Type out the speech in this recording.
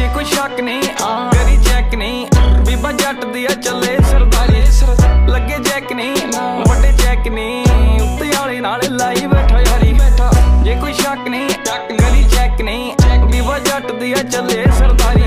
ਜੇ ਕੋਈ ਸ਼ੱਕ ਨਹੀਂ ਕਰੀ ਚੈੱਕ ਨਹੀਂ। ਬੀਬਾ ਜੱਟ ਦੀ ਆ ਚੱਲੇ ਸਰਦਾਰੀ। ਲੱਗੇ ਜੈਕ ਨਹੀਂ, ਵੱਡੇ ਚੈੱਕ ਨਹੀਂ। ਉੱਤੇ ਵਾਲੇ ਨਾਲ ਲਾਈ ਬੈਠਾ ਯਾਰੀ। ਜੇ ਕੋਈ ਸ਼ੱਕ ਨਹੀਂ ਗਲੀ ਚੈੱਕ ਨਹੀਂ। ਬੀਬਾ ਜੱਟ ਦੀ ਆ ਚੱਲੇ ਸਰਦਾਰੀ।